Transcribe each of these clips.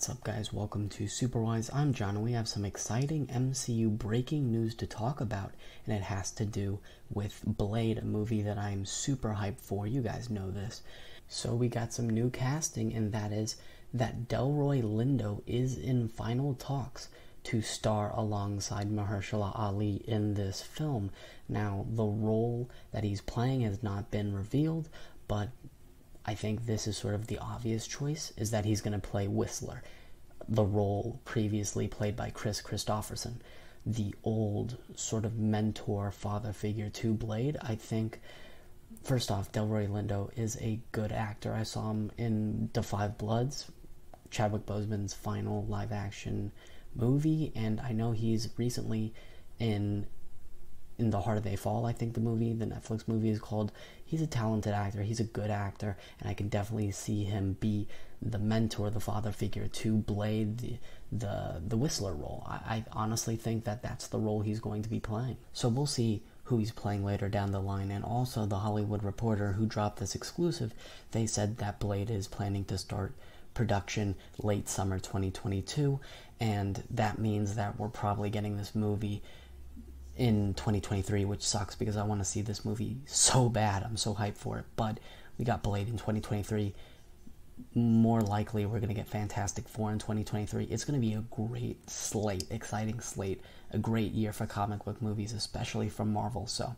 What's up, guys? Welcome to Superwise. I'm John. And we have some exciting MCU breaking news to talk about, and it has to do with Blade, a movie that I'm super hyped for. You guys know this. So, we got some new casting, and that is that Delroy Lindo is in final talks to star alongside Mahershala Ali in this film. Now, the role that he's playing has not been revealed, but I think this is sort of the obvious choice is that he's going to play Whistler, the role previously played by Kris Kristofferson, the old sort of mentor father figure to Blade. I think first off, Delroy Lindo is a good actor. I saw him in The Five Bloods, Chadwick Boseman's final live action movie, and I know he's recently in in the Harder They Fall, I think the movie, the Netflix movie is called. He's a talented actor. He's a good actor, and I can definitely see him be the mentor, the father figure to Blade, the the, the Whistler role. I, I honestly think that that's the role he's going to be playing. So we'll see who he's playing later down the line. And also, the Hollywood Reporter who dropped this exclusive, they said that Blade is planning to start production late summer 2022, and that means that we're probably getting this movie in 2023, which sucks because I want to see this movie so bad. I'm so hyped for it. But we got Blade in 2023. More likely, we're going to get Fantastic Four in 2023. It's going to be a great slate, exciting slate, a great year for comic book movies, especially from Marvel. So,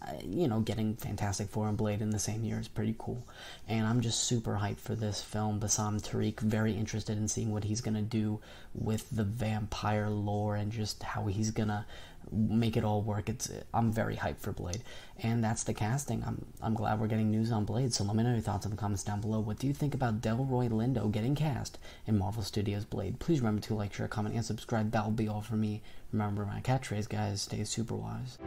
uh, you know, getting Fantastic Four and Blade in the same year is pretty cool. And I'm just super hyped for this film. Bassam Tariq, very interested in seeing what he's going to do with the vampire lore and just how he's going to make it all work. It's I'm very hyped for Blade, and that's the casting. I'm I'm glad we're getting news on Blade. So let me know your thoughts in the comments down below. What do you think about Delroy Lindo getting cast in Marvel Studios Blade? Please remember to like, share, comment, and subscribe. That will be all for me. Remember my catchphrase, guys. Stay Superwise.